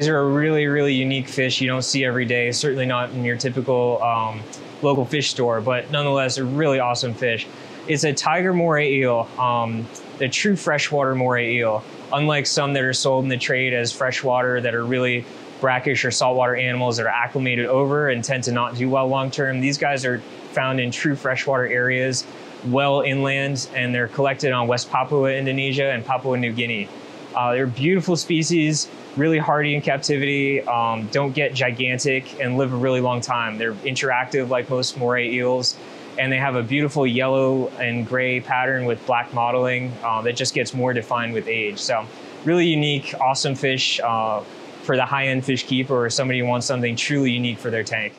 These are a really, really unique fish you don't see every day, certainly not in your typical um, local fish store, but nonetheless, a really awesome fish. It's a tiger moray eel, um, the true freshwater moray eel. Unlike some that are sold in the trade as freshwater that are really brackish or saltwater animals that are acclimated over and tend to not do well long term, these guys are found in true freshwater areas, well inland, and they're collected on West Papua, Indonesia, and Papua New Guinea. Uh, they're beautiful species, really hardy in captivity, um, don't get gigantic, and live a really long time. They're interactive like most moray eels, and they have a beautiful yellow and gray pattern with black modeling uh, that just gets more defined with age. So, really unique, awesome fish uh, for the high-end fish keeper or somebody who wants something truly unique for their tank.